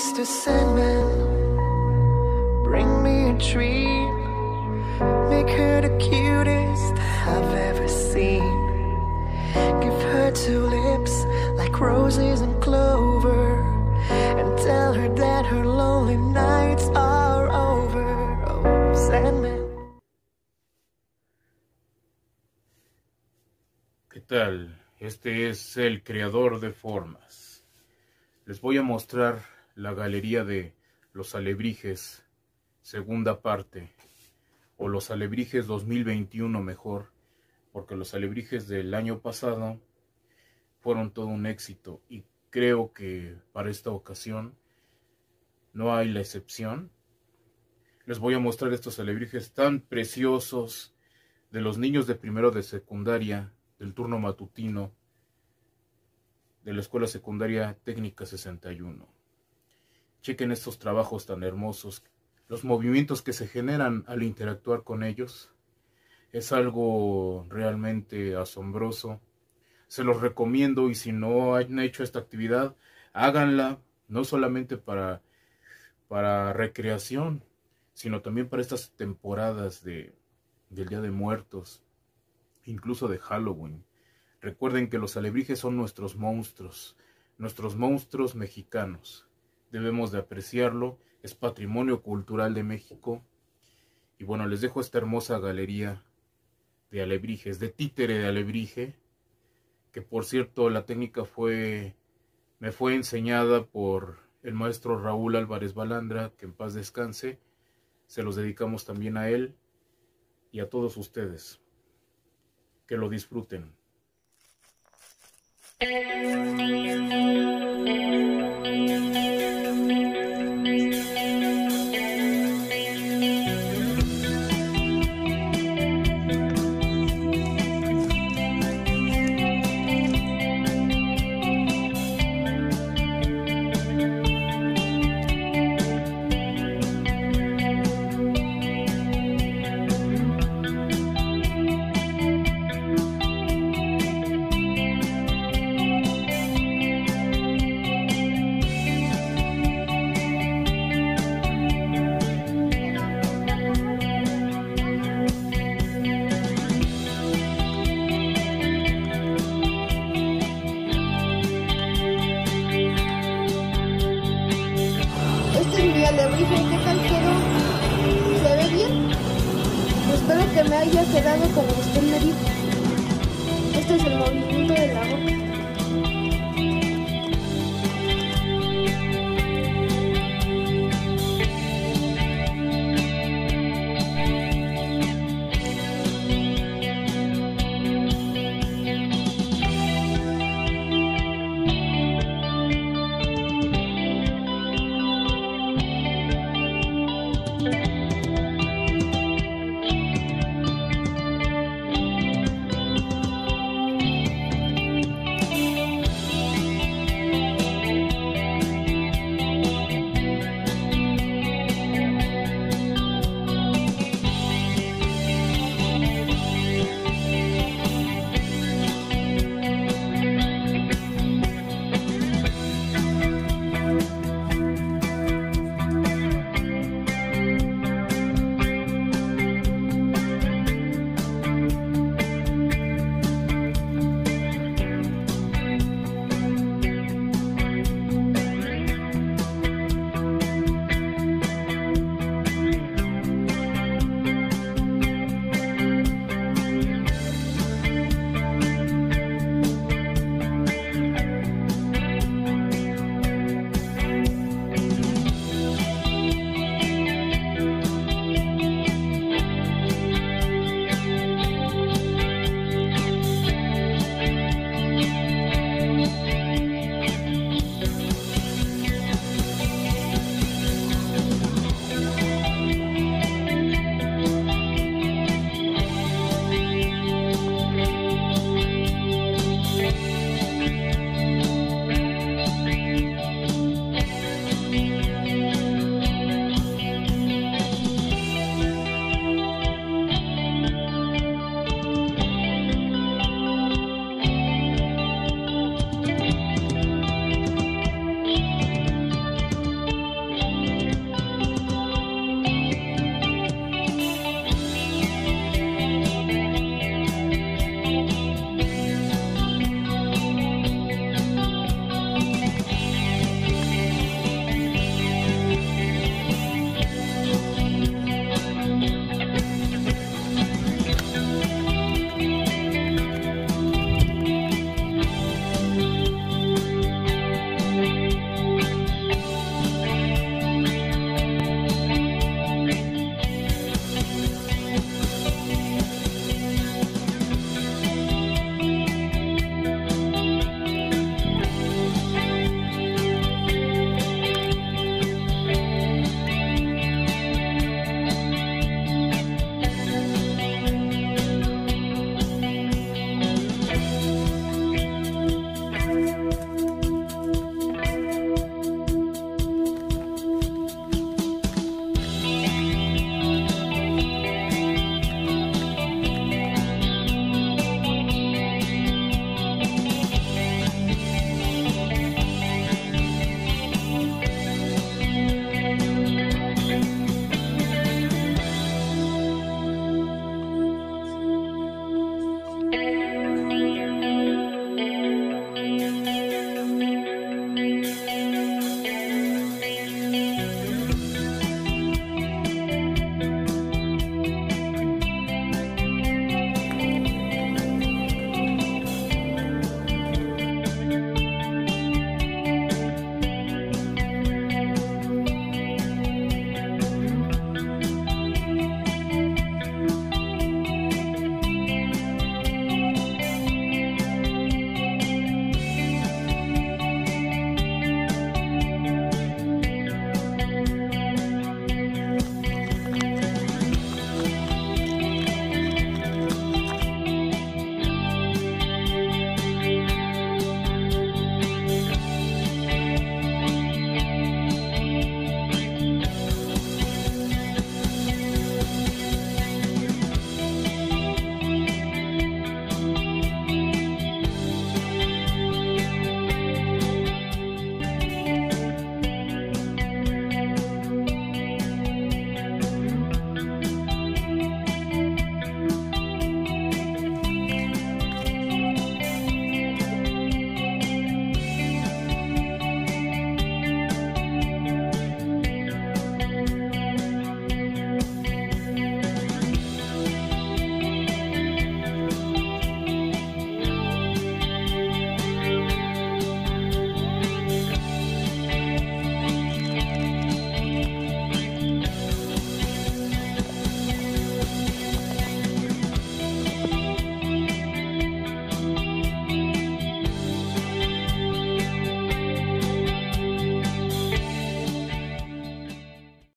Mr. Sandman, bring me a tree. Make her the cutest I've ever seen. Give her two lips like roses and clover. And tell her that her lonely nights are over. Oh, Sandman. ¿Qué tal? Este es el creador de formas. Les voy a mostrar la galería de Los Alebrijes, segunda parte, o Los Alebrijes 2021 mejor, porque Los Alebrijes del año pasado fueron todo un éxito y creo que para esta ocasión no hay la excepción. Les voy a mostrar estos alebrijes tan preciosos de los niños de primero de secundaria del turno matutino de la Escuela Secundaria Técnica 61. Chequen estos trabajos tan hermosos, los movimientos que se generan al interactuar con ellos. Es algo realmente asombroso. Se los recomiendo y si no han hecho esta actividad, háganla, no solamente para, para recreación, sino también para estas temporadas de, del Día de Muertos, incluso de Halloween. Recuerden que los alebrijes son nuestros monstruos, nuestros monstruos mexicanos. Debemos de apreciarlo, es patrimonio cultural de México. Y bueno, les dejo esta hermosa galería de alebrijes, de títere de alebrije, que por cierto la técnica fue me fue enseñada por el maestro Raúl Álvarez Balandra, que en paz descanse. Se los dedicamos también a él y a todos ustedes. Que lo disfruten. Que me haya quedado como usted me dijo. Este es el movimiento de la boca.